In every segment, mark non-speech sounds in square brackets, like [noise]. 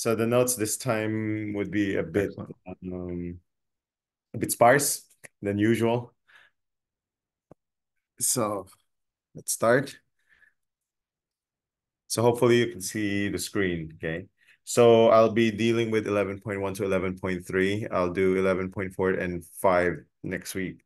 So the notes this time would be a bit um, a bit sparse than usual. So let's start. So hopefully you can see the screen, okay? So I'll be dealing with 11.1 to 11.3. I'll do 11.4 and 5 next week.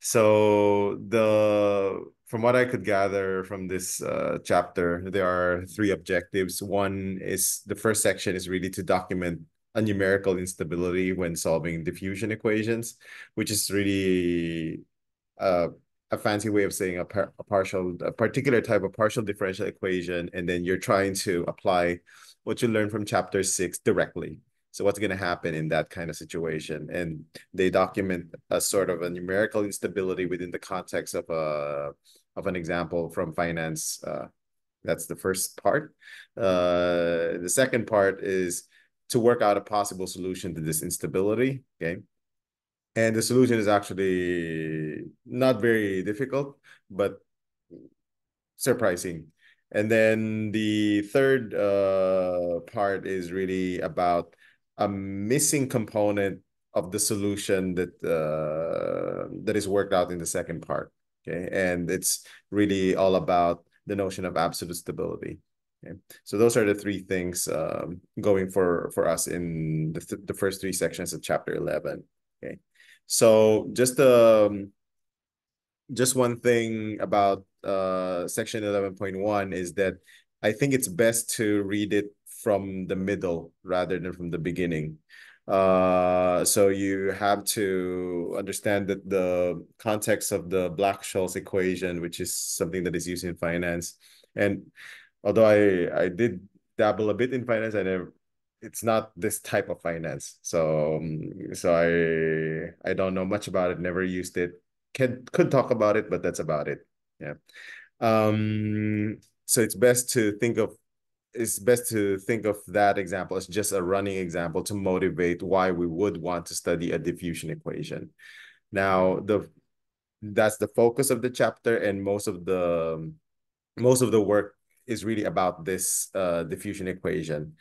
So the from what I could gather from this uh, chapter, there are three objectives. One is the first section is really to document a numerical instability when solving diffusion equations, which is really uh, a fancy way of saying a, par a partial, a particular type of partial differential equation, and then you're trying to apply what you learned from chapter six directly. So what's going to happen in that kind of situation? And they document a sort of a numerical instability within the context of a of an example from finance. Uh, that's the first part. Uh, the second part is to work out a possible solution to this instability. Okay. And the solution is actually not very difficult, but surprising. And then the third uh, part is really about a missing component of the solution that uh, that is worked out in the second part. Okay, and it's really all about the notion of absolute stability. Okay, so those are the three things um, going for for us in the th the first three sections of chapter eleven. Okay, so just um just one thing about uh section eleven point one is that I think it's best to read it from the middle rather than from the beginning. Uh, so you have to understand that the context of the Black-Scholes equation, which is something that is used in finance. And although I, I did dabble a bit in finance, I never, it's not this type of finance. So, um, so I, I don't know much about it, never used it. Can, could talk about it, but that's about it. Yeah. Um, so it's best to think of it's best to think of that example as just a running example to motivate why we would want to study a diffusion equation. Now, the that's the focus of the chapter, and most of the most of the work is really about this uh, diffusion equation.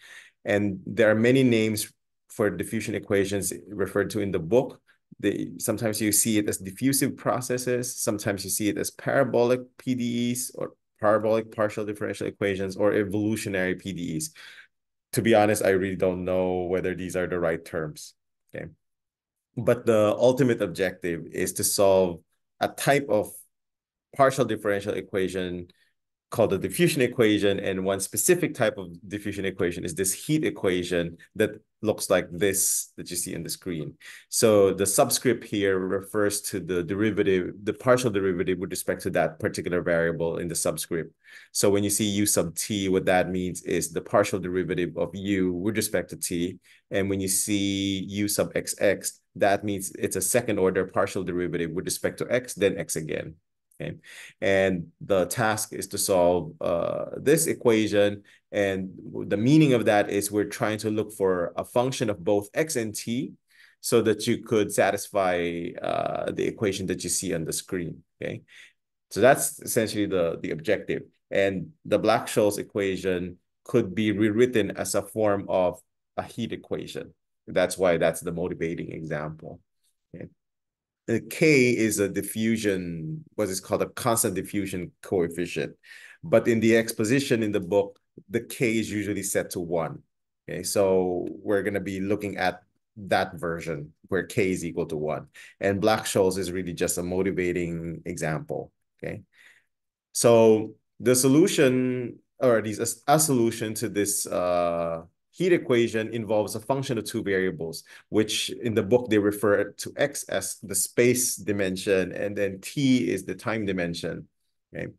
And there are many names for diffusion equations referred to in the book. They, sometimes you see it as diffusive processes. Sometimes you see it as parabolic PDEs or parabolic partial differential equations, or evolutionary PDEs. To be honest, I really don't know whether these are the right terms. Okay. But the ultimate objective is to solve a type of partial differential equation called the diffusion equation. And one specific type of diffusion equation is this heat equation that looks like this that you see in the screen. So the subscript here refers to the derivative, the partial derivative with respect to that particular variable in the subscript. So when you see u sub t, what that means is the partial derivative of u with respect to t. And when you see u sub xx, that means it's a second order partial derivative with respect to x, then x again. Okay. And the task is to solve uh, this equation. And the meaning of that is we're trying to look for a function of both x and t so that you could satisfy uh, the equation that you see on the screen. Okay. So that's essentially the, the objective. And the Black-Scholes equation could be rewritten as a form of a heat equation. That's why that's the motivating example. Okay. K is a diffusion, what is called a constant diffusion coefficient. But in the exposition in the book, the K is usually set to one. Okay, so we're going to be looking at that version where K is equal to one. And Black-Scholes is really just a motivating example. Okay, so the solution, or at least a, a solution to this uh, heat equation involves a function of two variables, which in the book they refer to x as the space dimension, and then t is the time dimension. Okay.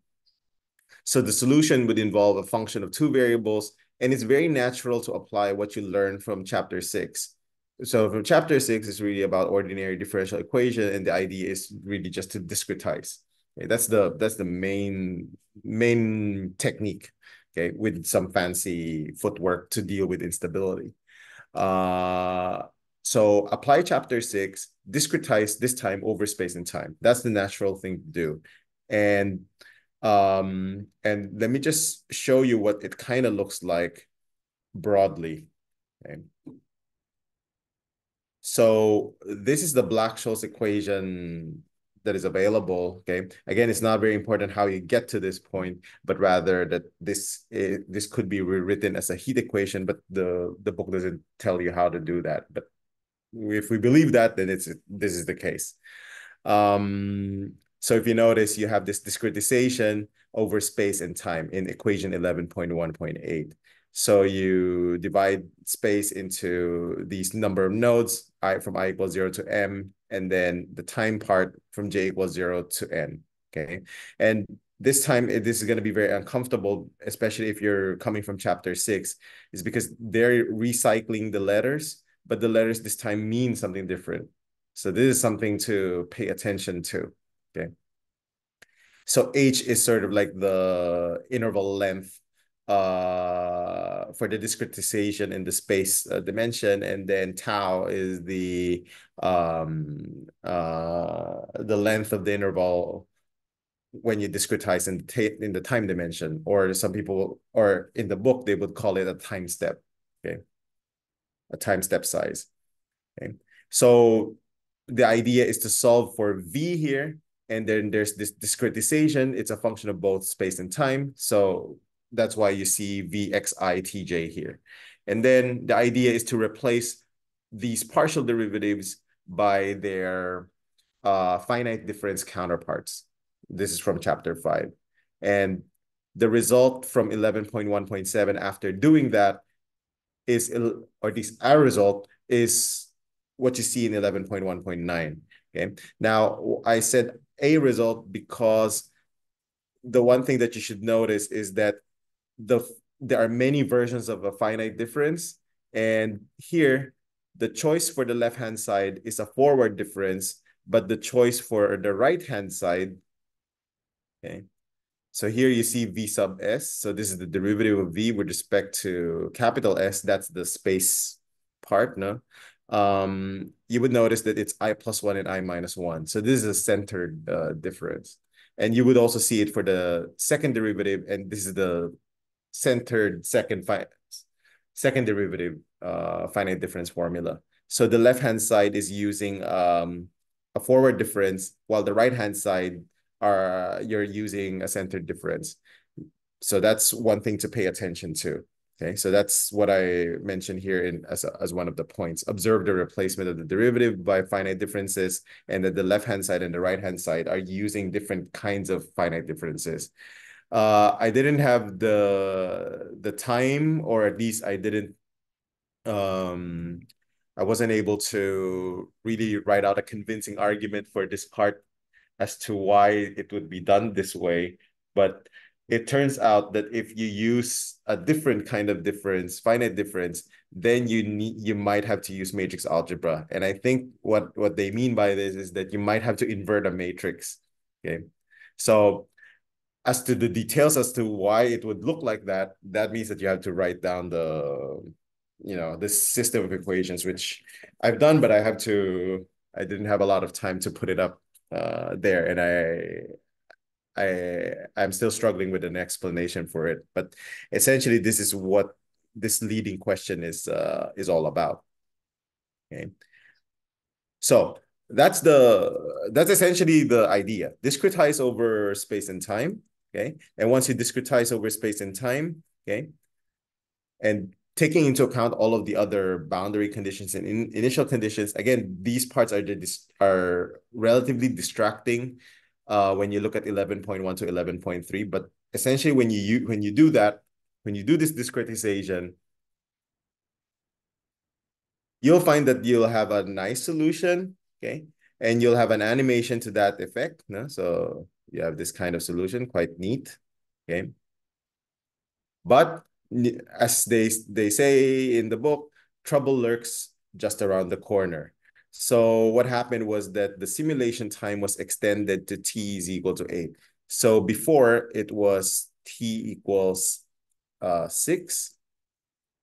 So the solution would involve a function of two variables, and it's very natural to apply what you learn from chapter six. So from chapter six is really about ordinary differential equation, and the idea is really just to discretize. Okay, that's the that's the main main technique okay, with some fancy footwork to deal with instability. Uh, so apply chapter six, discretize this time over space and time. That's the natural thing to do. And um, and let me just show you what it kind of looks like broadly. Okay. So this is the Black-Scholes equation that is available. Okay. Again, it's not very important how you get to this point, but rather that this uh, this could be rewritten as a heat equation, but the the book doesn't tell you how to do that. But if we believe that, then it's this is the case. Um, so if you notice, you have this discretization over space and time in equation 11.1.8. So you divide space into these number of nodes, i from i equals 0 to m, and then the time part from j equals 0 to n, okay? And this time, this is going to be very uncomfortable, especially if you're coming from chapter 6, is because they're recycling the letters, but the letters this time mean something different. So this is something to pay attention to, okay? So h is sort of like the interval length uh, for the discretization in the space uh, dimension, and then tau is the um, uh, the length of the interval when you discretize in the, in the time dimension, or some people, or in the book, they would call it a time step, okay? A time step size, okay? So the idea is to solve for V here, and then there's this discretization. It's a function of both space and time. So that's why you see VXITJ here. And then the idea is to replace these partial derivatives by their uh, finite difference counterparts. This is from chapter five. And the result from 11.1.7 after doing that is, or this our result is what you see in 11.1.9. Okay. Now I said a result because the one thing that you should notice is that the there are many versions of a finite difference. And here, the choice for the left-hand side is a forward difference, but the choice for the right-hand side, okay. So here you see V sub S. So this is the derivative of V with respect to capital S. That's the space part, no? Um, you would notice that it's I plus one and I minus one. So this is a centered uh, difference. And you would also see it for the second derivative, and this is the centered second second derivative uh, finite difference formula. So the left-hand side is using um, a forward difference, while the right-hand side are you're using a centered difference. So that's one thing to pay attention to. Okay, so that's what I mentioned here in as, a, as one of the points. Observe the replacement of the derivative by finite differences, and that the left-hand side and the right-hand side are using different kinds of finite differences. Uh, I didn't have the the time, or at least I didn't. Um, I wasn't able to really write out a convincing argument for this part as to why it would be done this way. But it turns out that if you use a different kind of difference, finite difference, then you need you might have to use matrix algebra. And I think what what they mean by this is that you might have to invert a matrix. Okay. So as to the details as to why it would look like that, that means that you have to write down the, you know, this system of equations, which I've done, but I have to, I didn't have a lot of time to put it up uh, there. And I, I, I'm still struggling with an explanation for it. But essentially, this is what this leading question is, uh, is all about. Okay. So that's the that's essentially the idea discretize over space and time okay? And once you discretize over space and time, okay? And taking into account all of the other boundary conditions and in, initial conditions, again, these parts are, are relatively distracting uh, when you look at 11.1 to 11.3. But essentially, when you, when you do that, when you do this discretization, you'll find that you'll have a nice solution, okay? And you'll have an animation to that effect. No? So you have this kind of solution, quite neat, okay? But as they, they say in the book, trouble lurks just around the corner. So what happened was that the simulation time was extended to t is equal to 8. So before it was t equals uh, 6,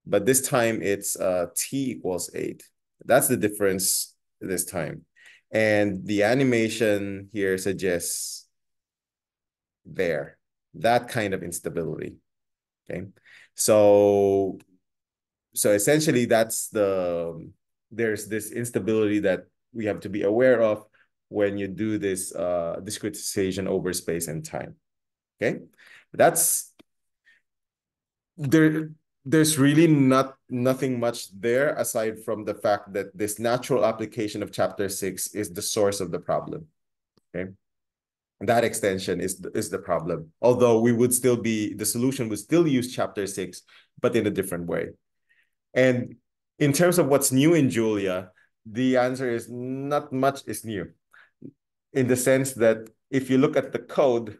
but this time it's uh, t equals 8. That's the difference this time. And the animation here suggests there, that kind of instability. Okay. So so essentially that's the there's this instability that we have to be aware of when you do this uh, discretization over space and time. Okay, that's there. There's really not nothing much there aside from the fact that this natural application of chapter six is the source of the problem. Okay, that extension is is the problem. Although we would still be the solution would still use chapter six, but in a different way. And in terms of what's new in Julia, the answer is not much is new in the sense that if you look at the code,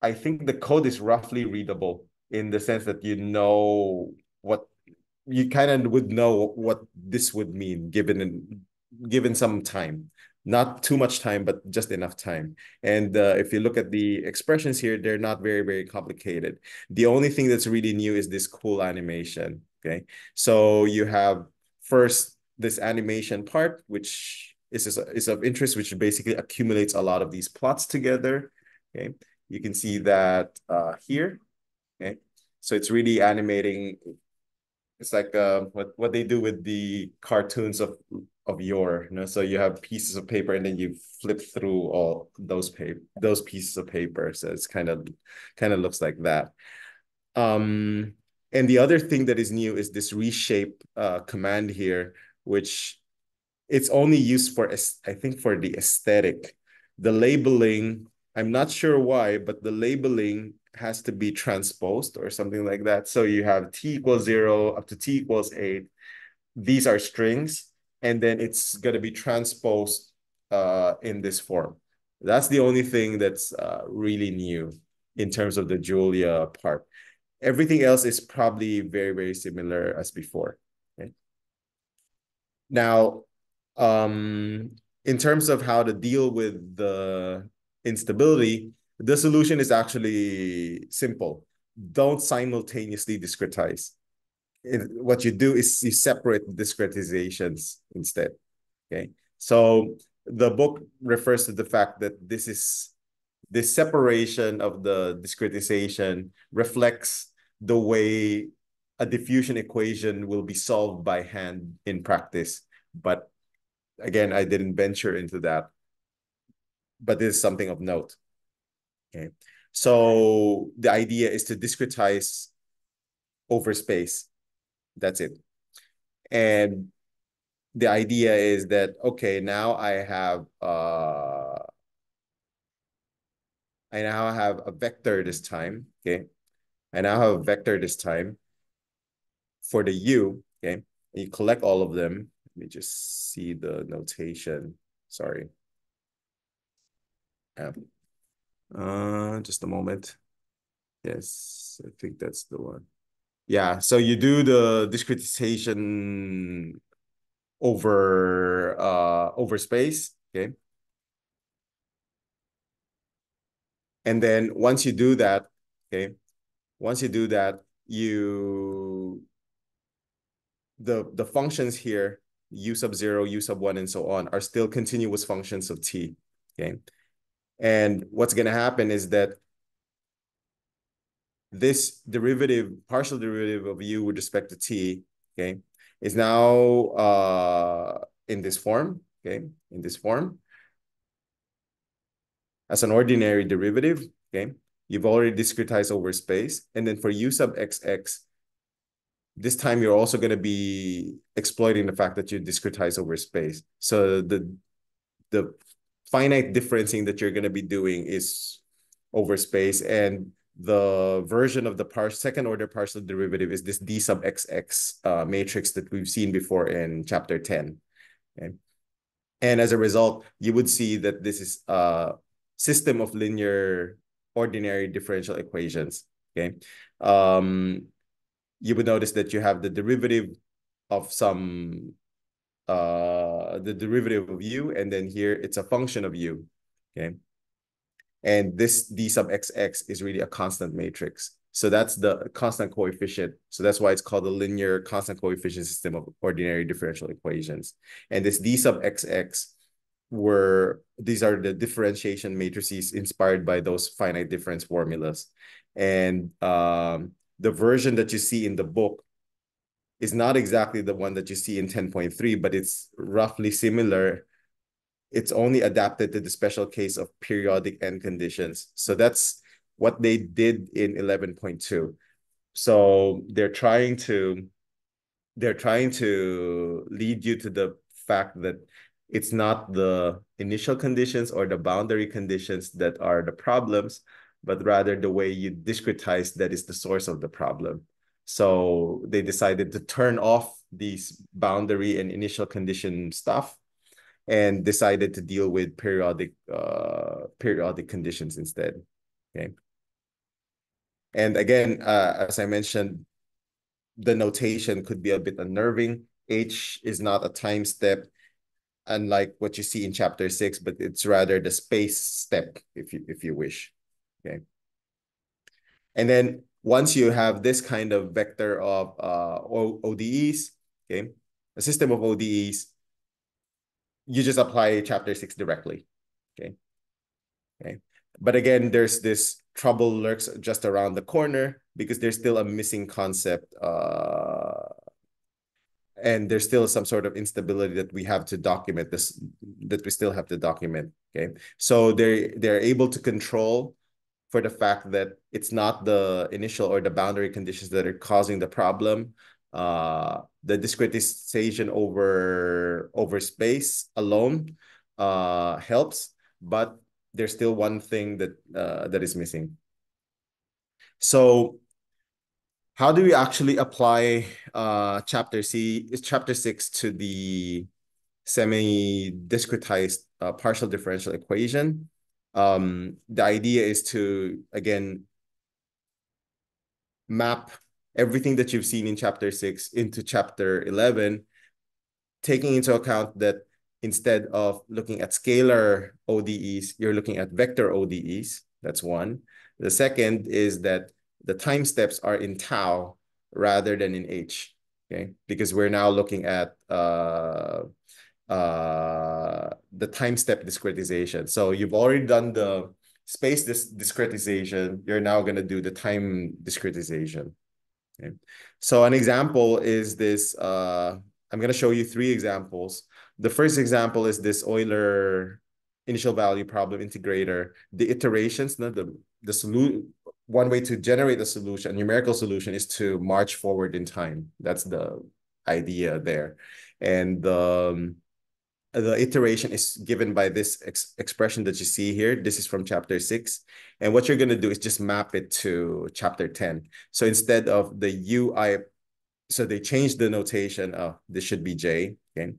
I think the code is roughly readable in the sense that you know what you kind of would know what this would mean given given some time not too much time but just enough time and uh, if you look at the expressions here they're not very very complicated the only thing that's really new is this cool animation okay so you have first this animation part which is, is of interest, which basically accumulates a lot of these plots together. Okay, you can see that uh, here. Okay, so it's really animating. It's like uh, what what they do with the cartoons of of your, you know. So you have pieces of paper, and then you flip through all those paper those pieces of paper. So it's kind of kind of looks like that. Um, and the other thing that is new is this reshape uh, command here, which it's only used for I think for the aesthetic. The labeling, I'm not sure why, but the labeling has to be transposed or something like that. So you have t equals zero up to t equals eight. These are strings, and then it's going to be transposed uh, in this form. That's the only thing that's uh, really new in terms of the Julia part. Everything else is probably very, very similar as before. Okay? Now, um, in terms of how to deal with the instability, the solution is actually simple. Don't simultaneously discretize. It, what you do is you separate discretizations instead. Okay. So the book refers to the fact that this is this separation of the discretization reflects the way a diffusion equation will be solved by hand in practice, but again, I didn't venture into that, but this is something of note. Okay. So the idea is to discretize over space. That's it. And the idea is that, okay, now I have, uh, I now have a vector this time, okay? I now have a vector this time for the U, okay? And You collect all of them let me just see the notation. Sorry. Um, uh, just a moment. Yes, I think that's the one. Yeah, so you do the discretization over uh over space, okay? And then once you do that, okay, once you do that, you the the functions here u sub zero, u sub one, and so on are still continuous functions of t, okay? And what's going to happen is that this derivative, partial derivative of u with respect to t, okay, is now uh, in this form, okay, in this form as an ordinary derivative, okay? You've already discretized over space. And then for u sub xx, this time you're also going to be exploiting the fact that you discretize over space. So the the finite differencing that you're going to be doing is over space and the version of the par second order partial derivative is this d sub xx uh, matrix that we've seen before in chapter 10 okay? And as a result you would see that this is a system of linear ordinary differential equations okay? Um you would notice that you have the derivative of some uh the derivative of u and then here it's a function of u okay and this d sub xx is really a constant matrix. So that's the constant coefficient. So that's why it's called the linear constant coefficient system of ordinary differential equations. And this d sub xx were these are the differentiation matrices inspired by those finite difference formulas. And um the version that you see in the book is not exactly the one that you see in 10.3, but it's roughly similar. It's only adapted to the special case of periodic end conditions. So that's what they did in 11.2. So they're trying to they're trying to lead you to the fact that it's not the initial conditions or the boundary conditions that are the problems, but rather the way you discretize that is the source of the problem. So they decided to turn off these boundary and initial condition stuff and decided to deal with periodic uh, periodic conditions instead. Okay. And again, uh, as I mentioned, the notation could be a bit unnerving. H is not a time step, unlike what you see in chapter six, but it's rather the space step, if you if you wish. Okay. And then once you have this kind of vector of uh, ODEs, okay, a system of ODEs, you just apply chapter six directly, okay? Okay. But again, there's this trouble lurks just around the corner because there's still a missing concept uh, and there's still some sort of instability that we have to document this that we still have to document okay so they they're able to control for the fact that it's not the initial or the boundary conditions that are causing the problem. Uh, the discretization over over space alone uh, helps, but there's still one thing that uh, that is missing. So how do we actually apply uh, chapter C, is chapter six to the semi-discretized uh, partial differential equation? Um, the idea is to, again, map everything that you've seen in chapter six into chapter 11, taking into account that instead of looking at scalar ODEs, you're looking at vector ODEs. That's one. The second is that the time steps are in tau rather than in h, okay? Because we're now looking at uh, uh, the time step discretization. So you've already done the space dis discretization. You're now going to do the time discretization. So an example is this. Uh, I'm going to show you three examples. The first example is this Euler initial value problem integrator. The iterations, no, the the solution. One way to generate a solution, a numerical solution, is to march forward in time. That's the idea there, and um, the iteration is given by this ex expression that you see here. This is from chapter six. And what you're going to do is just map it to chapter 10. So instead of the UI, so they changed the notation. Oh, this should be J. Okay.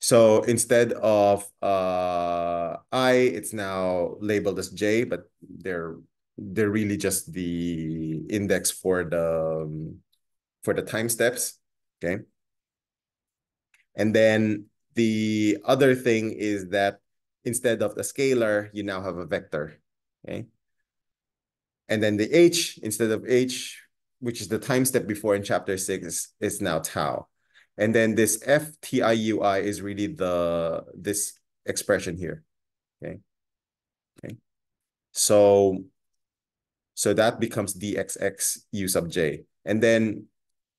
So instead of uh, I, it's now labeled as J, but they're they're really just the index for the um, for the time steps. Okay. And then the other thing is that instead of the scalar, you now have a vector, okay? And then the h, instead of h, which is the time step before in chapter six, is, is now tau. And then this FTIUI is really the this expression here, okay? Okay. So, so that becomes dxx u sub j. And then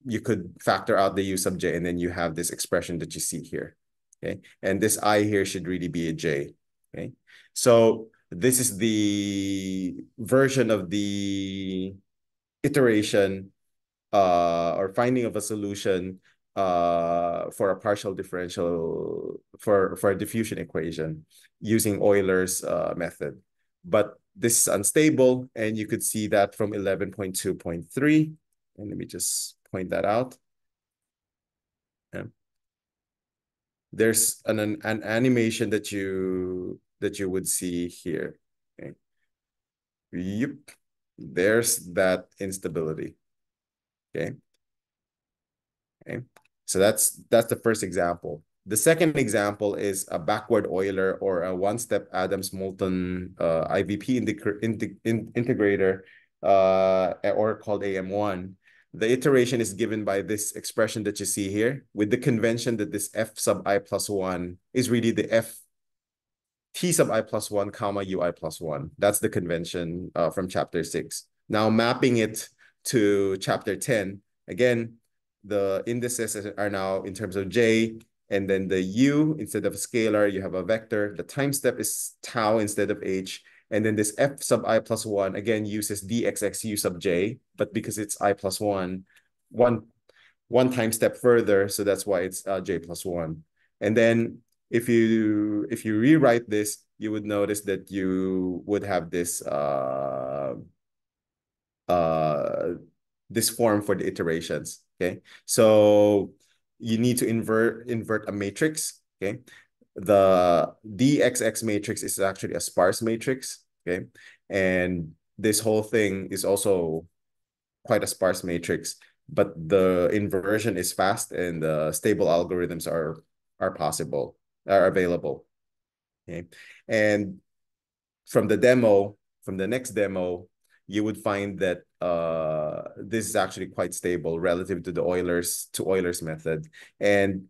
you could factor out the u sub j, and then you have this expression that you see here. Okay, and this i here should really be a j. Okay, so this is the version of the iteration uh, or finding of a solution uh, for a partial differential for for a diffusion equation using Euler's uh, method. But this is unstable, and you could see that from 11.2.3. And let me just point that out. Yeah. There's an, an, an animation that you that you would see here. Okay. Yep. There's that instability. Okay. Okay. So that's that's the first example. The second example is a backward Euler or a one-step Adams-Moulton uh, IVP integrator uh, or called AM1 the iteration is given by this expression that you see here with the convention that this f sub i plus 1 is really the f t sub i plus 1 comma ui plus 1. That's the convention uh, from chapter 6. Now mapping it to chapter 10, again, the indices are now in terms of j, and then the u, instead of a scalar, you have a vector. The time step is tau instead of h. And then this f sub i plus 1, again, uses dxx u sub j, but because it's i plus 1, one, one time step further, so that's why it's uh, j plus 1. And then if you if you rewrite this, you would notice that you would have this uh, uh, this form for the iterations. Okay, so you need to invert invert a matrix. Okay, the dxx matrix is actually a sparse matrix. Okay, and this whole thing is also quite a sparse matrix, but the inversion is fast and the stable algorithms are are possible are available. Okay, and from the demo, from the next demo, you would find that uh, this is actually quite stable relative to the Euler's to Euler's method. And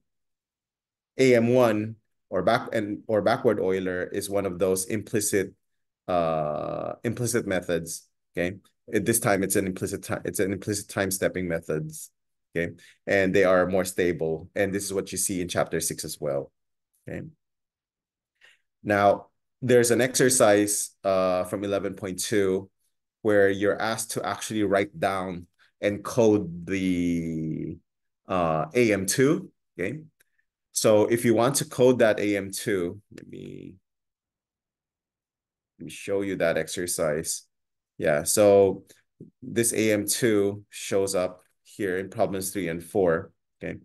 AM1 or back and or backward Euler is one of those implicit uh implicit methods. Okay. At this time it's an implicit time it's an implicit time stepping methods. Okay. And they are more stable. And this is what you see in chapter six as well. Okay. Now there's an exercise uh from 11.2 where you're asked to actually write down and code the uh, AM2, okay? So if you want to code that AM2, let me, let me show you that exercise. Yeah, so this AM2 shows up here in problems three and four, okay?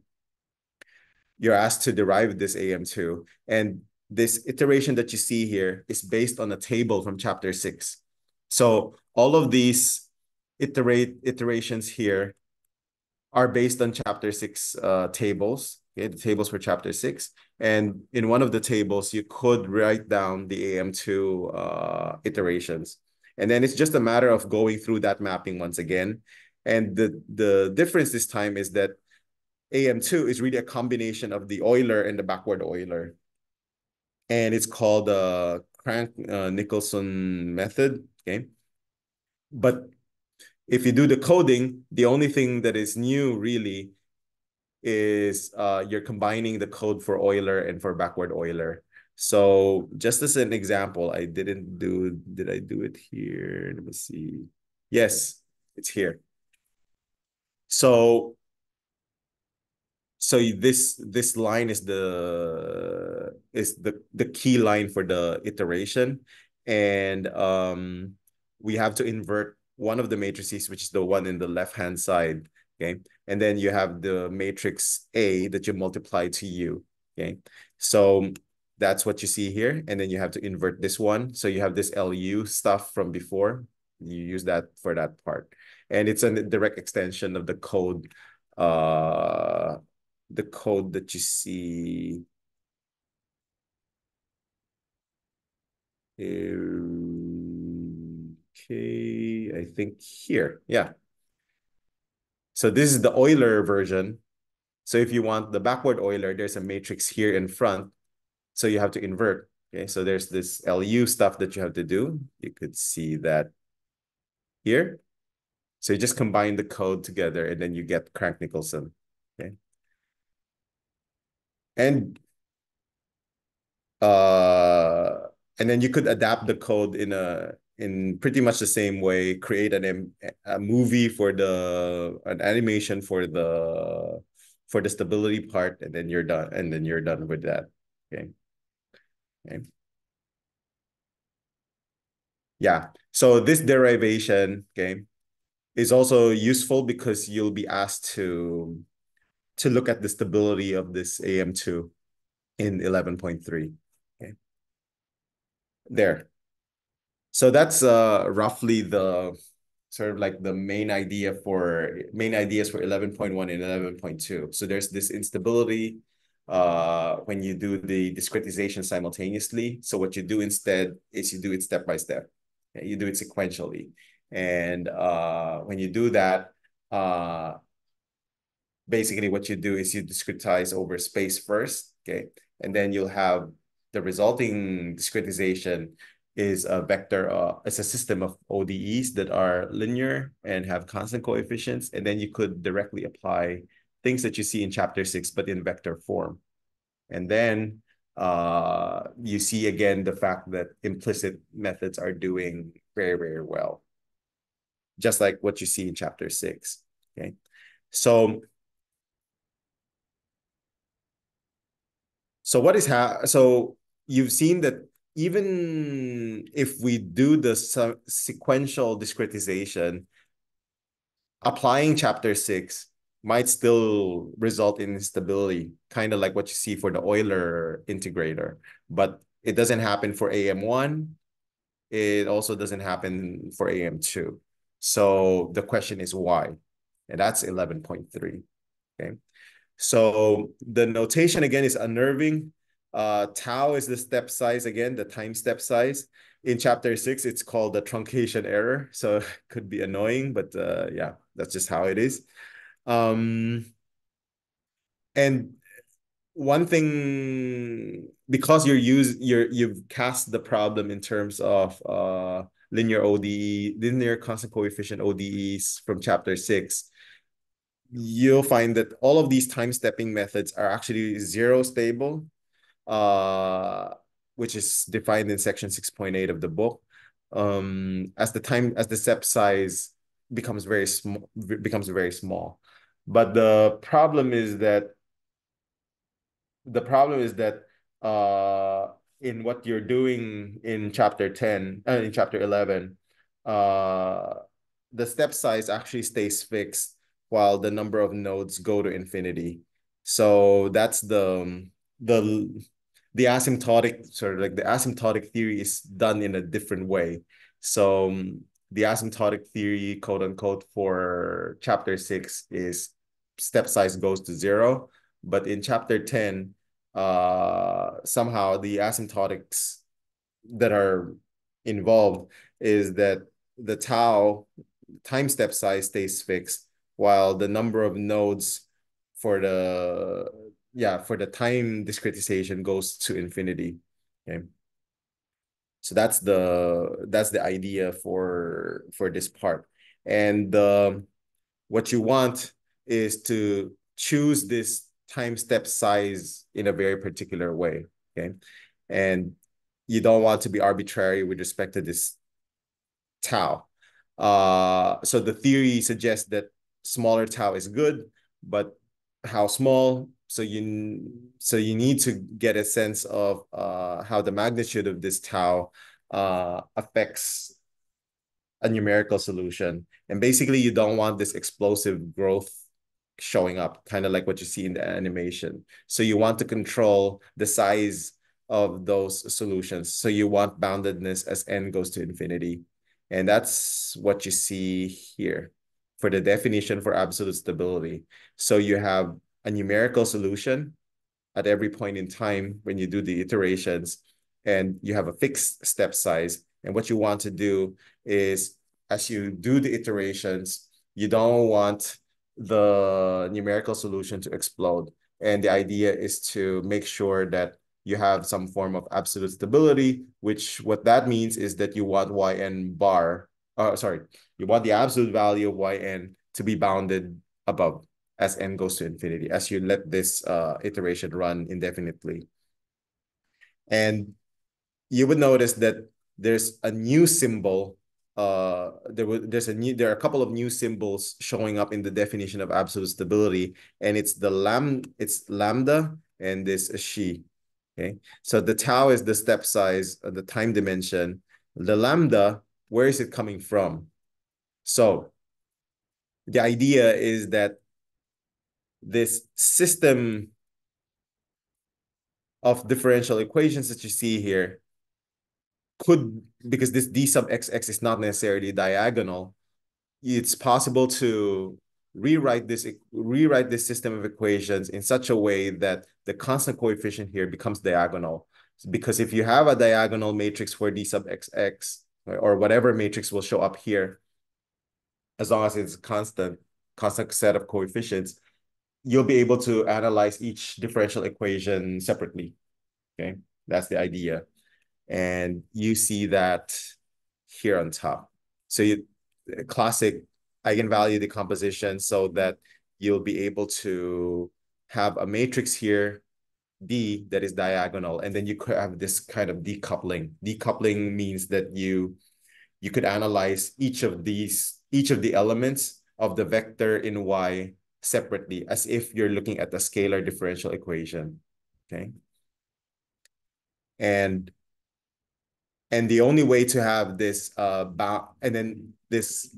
You're asked to derive this AM2, and this iteration that you see here is based on a table from chapter six. So all of these iterate iterations here are based on chapter six uh, tables. Okay, the tables for chapter six. And in one of the tables, you could write down the AM2 uh, iterations. And then it's just a matter of going through that mapping once again. And the, the difference this time is that AM2 is really a combination of the Euler and the backward Euler. And it's called the Crank-Nicolson uh, method. Okay. But if you do the coding, the only thing that is new really is uh, you're combining the code for Euler and for backward Euler. So just as an example, I didn't do, did I do it here? Let me see. Yes, it's here. So so this this line is the is the the key line for the iteration and um we have to invert one of the matrices, which is the one in the left-hand side, okay? And then you have the matrix A that you multiply to U, okay? So that's what you see here. And then you have to invert this one. So you have this LU stuff from before. You use that for that part. And it's a direct extension of the code, uh, the code that you see. Okay, I think here, yeah. So this is the Euler version. So if you want the backward Euler, there's a matrix here in front. So you have to invert. Okay, so there's this LU stuff that you have to do. You could see that here. So you just combine the code together and then you get Crank-Nicolson. Okay. And uh and then you could adapt the code in a in pretty much the same way create an a movie for the an animation for the for the stability part and then you're done and then you're done with that. Okay. Okay. Yeah. So this derivation okay is also useful because you'll be asked to to look at the stability of this am2 in 11.3 okay. There so that's uh roughly the sort of like the main idea for main ideas for 11.1 and 11.2. So there's this instability uh when you do the discretization simultaneously. So what you do instead is you do it step by step. You do it sequentially. And uh when you do that, uh basically what you do is you discretize over space first, okay? And then you'll have the resulting discretization is a vector, uh, it's a system of ODEs that are linear and have constant coefficients. And then you could directly apply things that you see in chapter six, but in vector form. And then uh, you see again the fact that implicit methods are doing very, very well. Just like what you see in chapter six, okay? So, so what is how, so you've seen that even if we do the sequential discretization, applying chapter six might still result in instability, kind of like what you see for the Euler integrator. But it doesn't happen for AM1. It also doesn't happen for AM2. So the question is why? And that's 11.3. Okay. So the notation again is unnerving. Uh, tau is the step size again, the time step size. In chapter six, it's called the truncation error. So [laughs] it could be annoying, but uh, yeah, that's just how it is. Um, and one thing, because you're use you're you've cast the problem in terms of uh linear ODE, linear constant coefficient ODEs from chapter six, you'll find that all of these time stepping methods are actually zero stable, uh, which is defined in section 6.8 of the book. Um, as the time as the step size becomes very small becomes very small. But the problem is that the problem is that uh, in what you're doing in chapter 10, uh, in chapter 11, uh, the step size actually stays fixed while the number of nodes go to infinity. So that's the the the asymptotic sort of like the asymptotic theory is done in a different way. So the asymptotic theory, quote unquote, for chapter six is step size goes to zero. But in chapter 10, uh, somehow the asymptotics that are involved is that the tau time step size stays fixed while the number of nodes for the yeah for the time discretization goes to infinity okay? So that's the that's the idea for for this part. And uh, what you want is to choose this time step size in a very particular way okay? And you don't want to be arbitrary with respect to this tau. Uh so the theory suggests that smaller tau is good but how small so you so you need to get a sense of uh, how the magnitude of this tau uh, affects a numerical solution. And basically, you don't want this explosive growth showing up, kind of like what you see in the animation. So you want to control the size of those solutions. So you want boundedness as n goes to infinity. And that's what you see here for the definition for absolute stability. So you have a numerical solution at every point in time when you do the iterations and you have a fixed step size. And what you want to do is as you do the iterations, you don't want the numerical solution to explode. And the idea is to make sure that you have some form of absolute stability, which what that means is that you want yn bar, uh, sorry, you want the absolute value of yn to be bounded above as n goes to infinity, as you let this uh, iteration run indefinitely. And you would notice that there's a new symbol. Uh, there was there's a new there are a couple of new symbols showing up in the definition of absolute stability, and it's the lam it's lambda and this xi. Okay, so the tau is the step size, uh, the time dimension. The lambda, where is it coming from? So the idea is that this system of differential equations that you see here could, because this d sub xx is not necessarily diagonal, it's possible to rewrite this rewrite this system of equations in such a way that the constant coefficient here becomes diagonal. Because if you have a diagonal matrix for d sub xx, or whatever matrix will show up here, as long as it's constant, constant set of coefficients, you'll be able to analyze each differential equation separately. Okay, that's the idea. And you see that here on top. So you classic eigenvalue decomposition so that you'll be able to have a matrix here, D, that is diagonal, and then you could have this kind of decoupling. Decoupling means that you you could analyze each of these, each of the elements of the vector in Y separately as if you're looking at the scalar differential equation, okay? And and the only way to have this uh bound and then this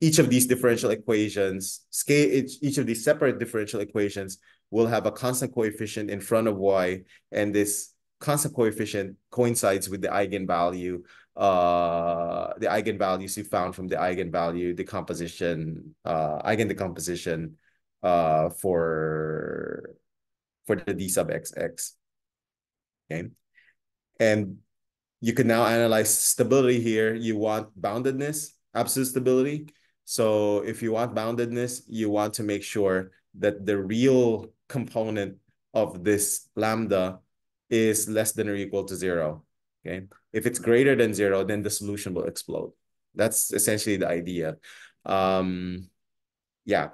each of these differential equations scale each, each of these separate differential equations will have a constant coefficient in front of y and this constant coefficient coincides with the eigenvalue uh the eigenvalues you found from the eigenvalue decomposition uh eigen decomposition uh for for the d sub xx okay? And you can now analyze stability here. You want boundedness absolute stability. So if you want boundedness you want to make sure that the real component of this lambda is less than or equal to zero okay if it's greater than zero, then the solution will explode. That's essentially the idea. Um, yeah.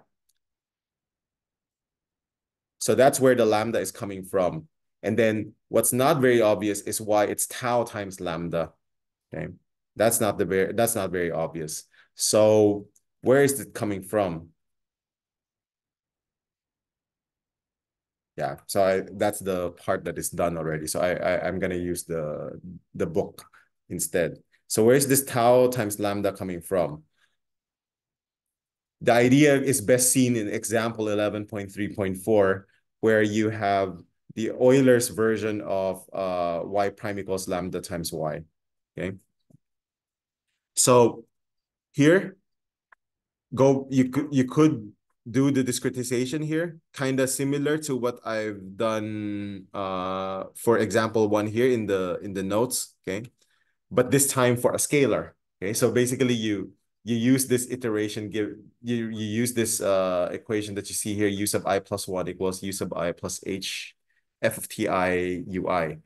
So that's where the lambda is coming from. And then what's not very obvious is why it's tau times lambda. Okay. That's not the very that's not very obvious. So where is it coming from? Yeah so i that's the part that is done already. So i, I i'm gonna use the the book instead. So where's this tau times lambda coming from? The idea is best seen in example 11.3.4 where you have the Euler's version of uh, y prime equals lambda times y okay? So here go you could you could do the discretization here, kind of similar to what I've done, uh, for example, one here in the in the notes, okay? But this time for a scalar, okay? So basically you you use this iteration, give you, you use this uh, equation that you see here, u sub i plus 1 equals u sub i plus h f of ti ui.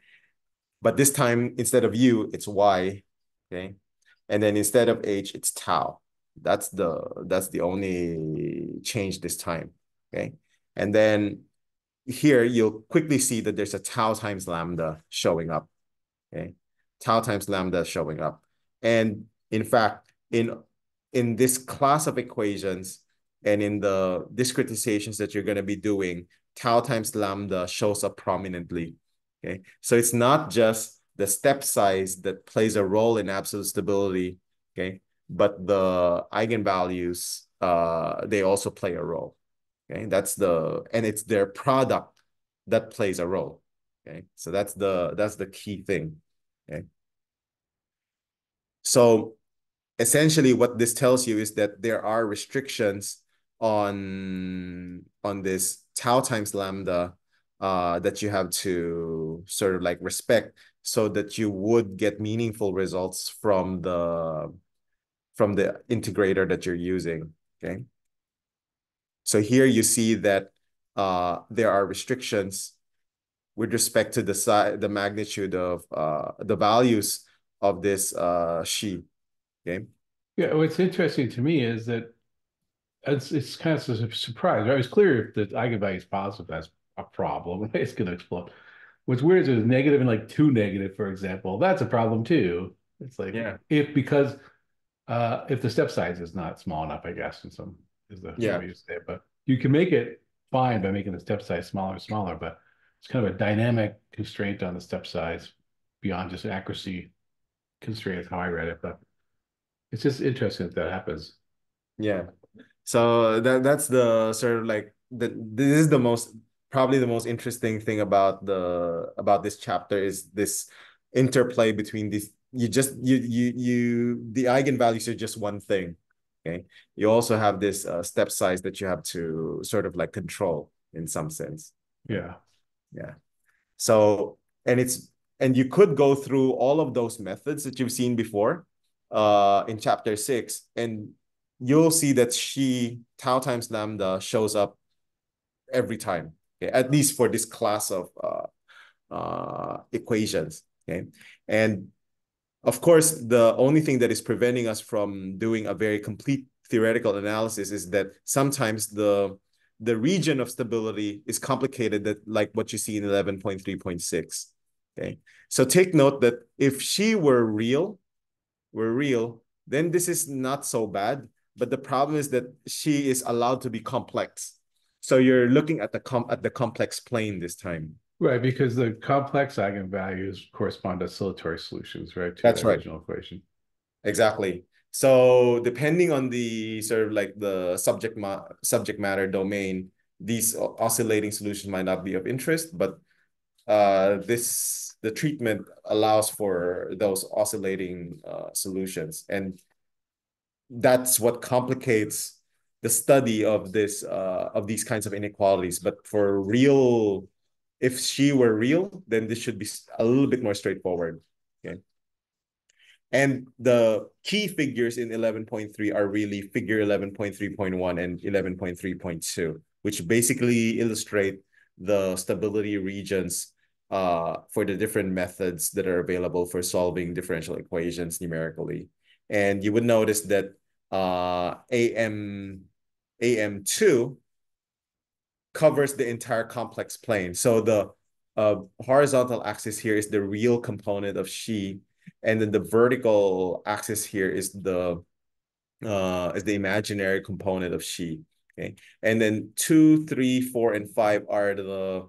But this time, instead of u, it's y, okay? And then instead of h, it's tau. That's the that's the only change this time. Okay. And then here you'll quickly see that there's a tau times lambda showing up. Okay. Tau times lambda showing up. And in fact, in in this class of equations and in the discretizations that you're going to be doing, tau times lambda shows up prominently. Okay. So it's not just the step size that plays a role in absolute stability. Okay but the eigenvalues uh they also play a role okay? That's the and it's their product that plays a role okay? So that's the that's the key thing okay? So essentially what this tells you is that there are restrictions on on this tau times lambda uh that you have to sort of like respect so that you would get meaningful results from the from the integrator that you're using, okay? So here you see that uh, there are restrictions with respect to the size, the magnitude of uh, the values of this uh, Xi, okay? Yeah, what's interesting to me is that it's it's kind of a surprise. Right? It's clear if the eigenvalue is positive, that's a problem. [laughs] It's going to explode. What's weird is it's negative and like two negative, for example. That's a problem too. It's like yeah. if because uh, if the step size is not small enough, I guess, in some is the yeah. way you say it. But you can make it fine by making the step size smaller and smaller, but it's kind of a dynamic constraint on the step size beyond just accuracy constraint is how I read it. But it's just interesting that that happens. Yeah. So that that's the sort of like the this is the most probably the most interesting thing about the about this chapter is this interplay between these you just you you you the eigenvalues are just one thing okay you also have this uh, step size that you have to sort of like control in some sense yeah yeah so and it's and you could go through all of those methods that you've seen before uh in chapter six and you'll see that Xi tau times lambda shows up every time okay? at least for this class of uh uh equations Okay. And of course, the only thing that is preventing us from doing a very complete theoretical analysis is that sometimes the the region of stability is complicated that like what you see in 11.3.6 okay? So take note that if Xi were real were real then this is not so bad but the problem is that Xi is allowed to be complex. So you're looking at the com at the complex plane this time right because the complex eigenvalues correspond to oscillatory solutions right to that's the original equation. Exactly. So depending on the sort of like the subject ma subject matter domain, these oscillating solutions might not be of interest, but uh, this the treatment allows for those oscillating uh, solutions, and that's what complicates the study of this uh, of these kinds of inequalities. But for real, if Xi were real, then this should be a little bit more straightforward. Okay. And the key figures in 11.3 are really figure 11.3.1 and 11.3.2, which basically illustrate the stability regions uh, for the different methods that are available for solving differential equations numerically. And you would notice that uh, AM, AM2 covers the entire complex plane. So the uh, horizontal axis here is the real component of Xi and then the vertical axis here is the uh is the imaginary component of Xi. Okay, and then two, three, four, and five are the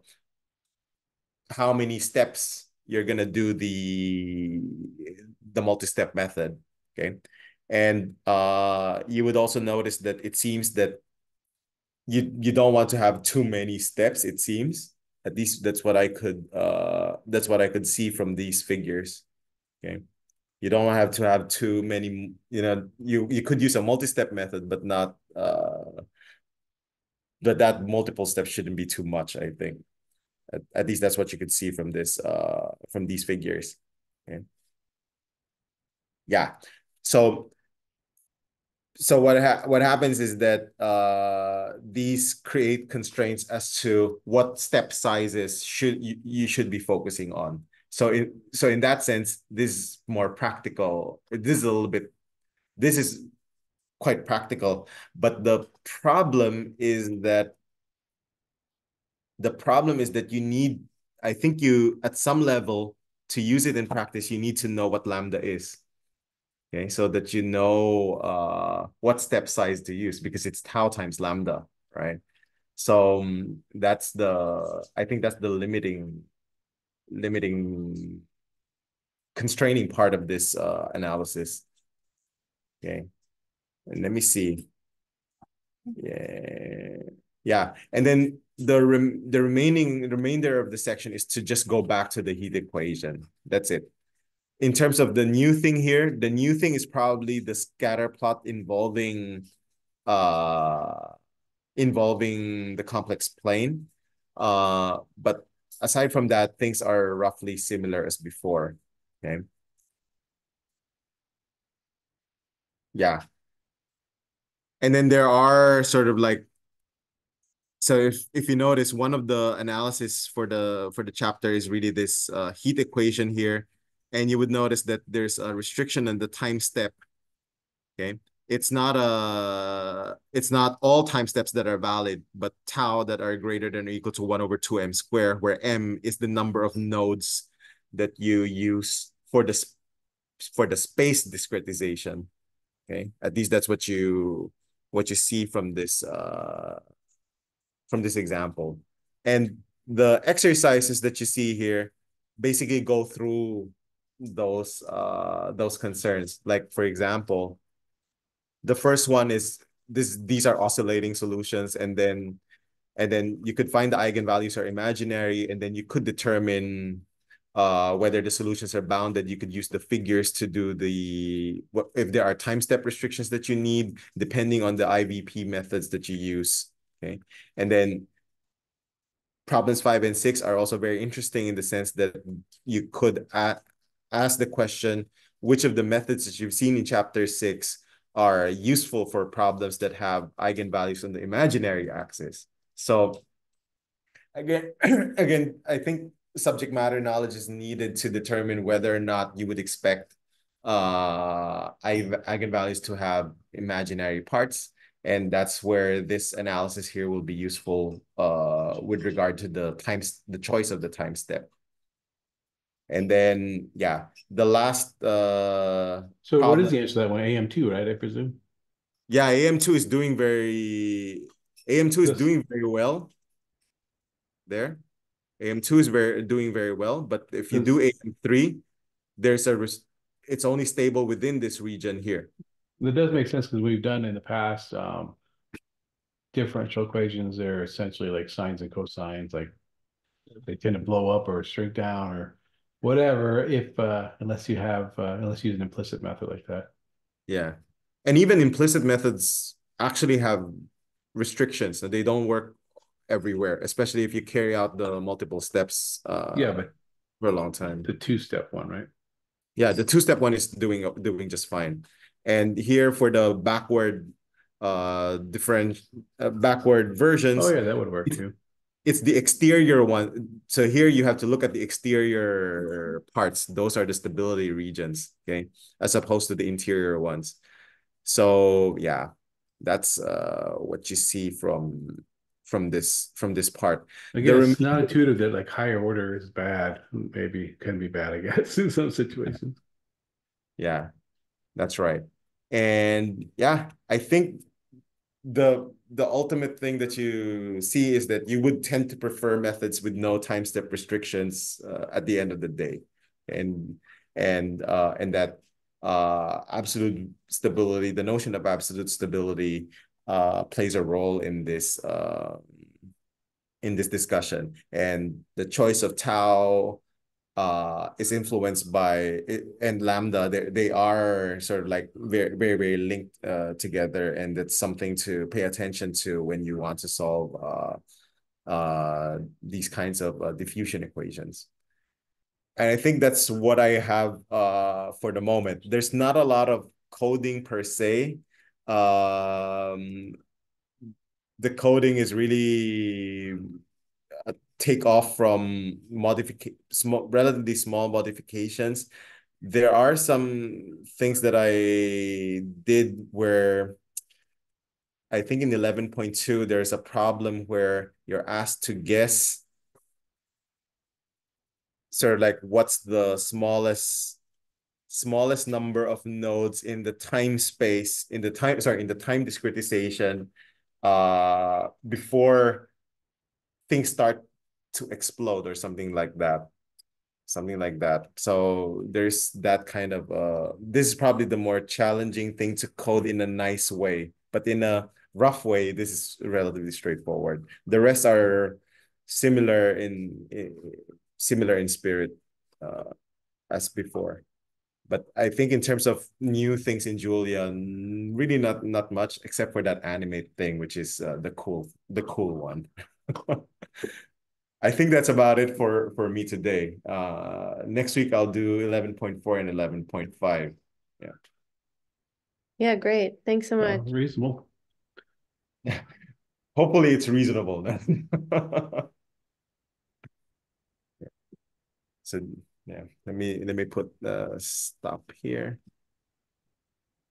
how many steps you're gonna do the the multi-step method. Okay, and uh you would also notice that it seems that you you don't want to have too many steps. It seems at least that's what I could uh that's what I could see from these figures. Okay. You don't have to have too many, you know, you, you could use a multi-step method, but not, uh, but that multiple steps shouldn't be too much, I think. At, at least that's what you could see from this, uh, from these figures. Okay. Yeah. So so what ha what happens is that uh, these create constraints as to what step sizes should you, you should be focusing on. So in so in that sense, this is more practical. This is a little bit, this is quite practical. But the problem is that the problem is that you need, I think you at some level to use it in practice, you need to know what lambda is. Okay, so that you know uh, what step size to use because it's tau times lambda, right? So um, that's the, I think that's the limiting limiting constraining part of this uh, analysis. Okay, and let me see. Yeah, yeah, and then the rem the remaining remainder of the section is to just go back to the heat equation. That's it. In terms of the new thing here, the new thing is probably the scatter plot involving uh involving the complex plane. Uh, but aside from that, things are roughly similar as before. Okay. Yeah. And then there are sort of like so if if you notice one of the analysis for the for the chapter is really this uh, heat equation here and you would notice that there's a restriction in the time step okay it's not a it's not all time steps that are valid, but tau that are greater than or equal to one over two m squared, where m is the number of nodes that you use for the for the space discretization. Okay, at least that's what you what you see from this uh from this example, and the exercises that you see here basically go through those uh those concerns. Like for example the first one is this these are oscillating solutions and then and then you could find the eigenvalues are imaginary and then you could determine uh, whether the solutions are bounded you could use the figures to do the what if there are time step restrictions that you need depending on the ivp methods that you use okay and then problems five and six are also very interesting in the sense that you could ask the question which of the methods that you've seen in chapter six are useful for problems that have eigenvalues on the imaginary axis. So again, [clears throat] again, I think subject matter knowledge is needed to determine whether or not you would expect uh, eigenvalues to have imaginary parts. And that's where this analysis here will be useful uh, with regard to the times, the choice of the time step. And then, yeah, the last. Uh, so what is the answer to that one? AM2, right? I presume. Yeah, AM2 is doing very. AM2 is doing very well. There, AM2 is very doing very well. But if you do AM3, there's a it's only stable within this region here. That does make sense because we've done in the past um, differential equations. They're essentially like sines and cosines, like they tend to blow up or shrink down or whatever if uh, unless you have uh, unless you use an implicit method like that. Yeah, and even implicit methods actually have restrictions that they don't work everywhere, especially if you carry out the multiple steps. Uh, yeah, but for a long time. The two-step one, right? Yeah, the two-step one is doing doing just fine. And here for the backward uh different uh, backward versions. Oh yeah, that would work too it's the exterior one. So here you have to look at the exterior parts. Those are the stability regions, okay, as opposed to the interior ones. So yeah, that's uh, what you see from from this from this part. I guess it's not intuitive that like higher order is bad. Maybe can be bad, I guess, [laughs] in some situations. Yeah, that's right. And yeah, I think the the ultimate thing that you see is that you would tend to prefer methods with no time step restrictions uh, at the end of the day. And and uh, and that uh, absolute stability the notion of absolute stability uh, plays a role in this uh, in this discussion. And the choice of tau uh, is influenced by and lambda they, they are sort of like very very very linked uh, together and it's something to pay attention to when you want to solve uh, uh, these kinds of uh, diffusion equations. And i think that's what i have uh, for the moment. There's not a lot of coding per se. Um, the coding is really take off from modification small relatively small modifications. There are some things that i did where i think in 11.2 there's a problem where you're asked to guess sort of like what's the smallest smallest number of nodes in the time space in the time sorry in the time discretization uh before things start to explode or something like that. Something like that. So there's that kind of uh this is probably the more challenging thing to code in a nice way but in a rough way this is relatively straightforward. The rest are similar in, in similar in spirit uh, as before. But I think in terms of new things in Julia, really not not much except for that animate thing, which is uh, the cool the cool one. [laughs] I think that's about it for for me today. Uh, next week I'll do 11.4 and 11.5. Yeah. Yeah, great. Thanks so much. reasonable. [laughs] Hopefully it's reasonable. [laughs] Yeah. so yeah, let me let me put the stop here.